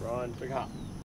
Run, big hop.